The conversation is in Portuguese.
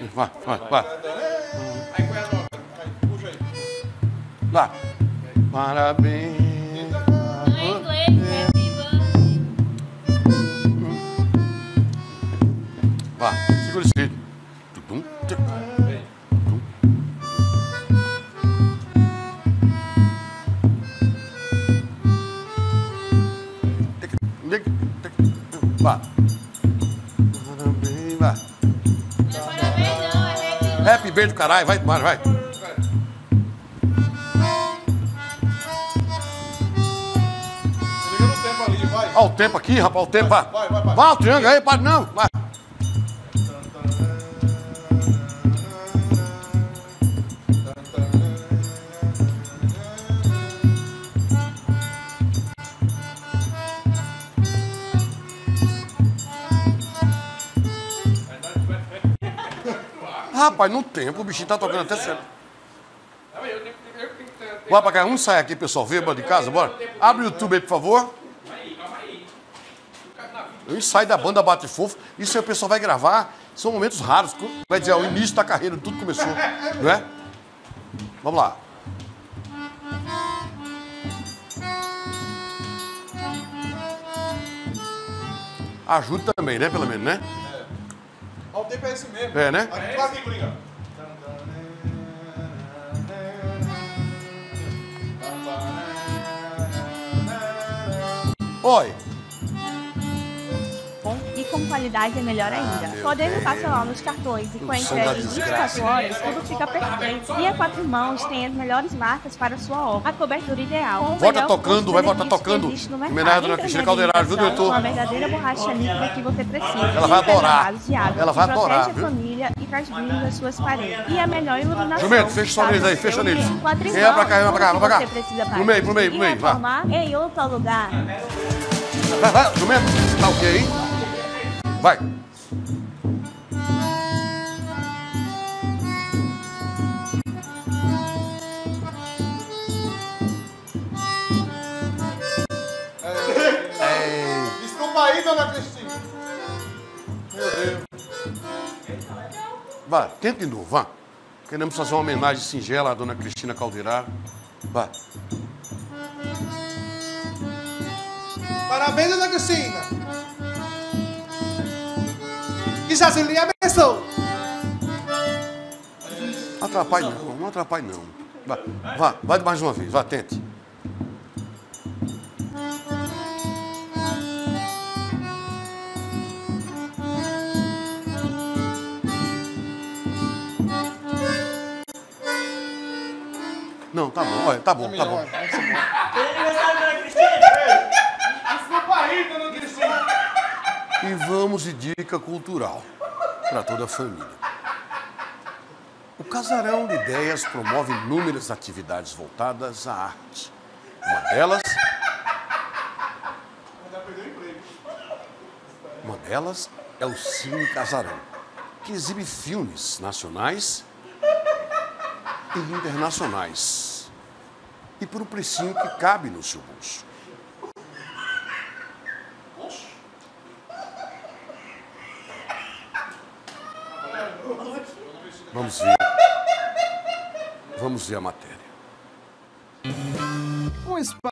Vai, vai, vai. Aí qual é a nota? Aí, puxa aí. Vai. Parabéns. É birthday. Vai, segura esse ritmo. Tudum. Tic, happy birthday. Do caralho, vai, ali, vai. Olha o tempo aqui, rapaz, o tempo, vai. Vai, vai, vai. Vai, o triângulo aí, para não, vai. Rapaz, no tempo, o bichinho tá tocando até certo. Bora pra cá, vamos sair aqui, pessoal, ver de casa, bora. Abre o YouTube aí, por favor. O ensaio da banda Bate Fofo, isso aí o pessoal vai gravar, são momentos raros. Vai dizer, ó, o início da carreira, tudo começou, não é? Vamos lá. Ajuda também, né? Pelo menos, né? Ó, o tempo é esse mesmo. É, né? Faz aqui, Coringa. Oi. Com qualidade é melhor ainda. meu Podendo parcelar nos cartões e com a entrega em desgraça. 24 horas, tudo fica perfeito. E a Quatro Mãos tem as melhores marcas para a sua obra. A cobertura ideal. com Volta tocando, vai voltar tocando. Homenagem à dona Cristina Calderaro, viu, diretor? Uma verdadeira borracha líquida que você precisa. Ela vai adorar. água, Ela que vai protege adorar, a viu? família e traz brilho às suas paredes. E a melhor iluminação. Jumento, fecha só neles aí, fecha neles. Vem pra cá, vem pra cá, vem pra cá. você precisa para Pro meio, pro meio, pro meio, vai. reformar Em outro lugar. Vai, vai, jumento. Tá ok? Vai. Desculpa aí, dona Cristina. Meu Deus. Vai, tenta de novo, vá. Queremos fazer uma homenagem singela à dona Cristina Caldeiraro. Vai. Parabéns, dona Cristina. Jesus lhe abençoe. Não atrapalhe não, não atrapalhe não. Vai, vá, vai mais uma vez, vá, tente. Não, tá bom, olha, tá bom, tá bom. Desculpa aí, dona Cristina. E vamos de dica cultural para toda a família. O Casarão de Ideias promove inúmeras atividades voltadas à arte. Uma delas. Uma delas é o Cine Casarão, que exibe filmes nacionais e internacionais. E por um precinho que cabe no seu bolso. Vamos ver. Vamos ver a matéria. Um espaço